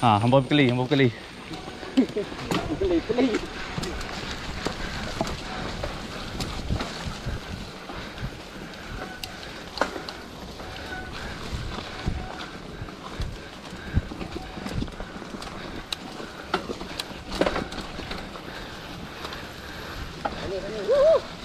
à không bóp cái ly không bóp cái ly Woo!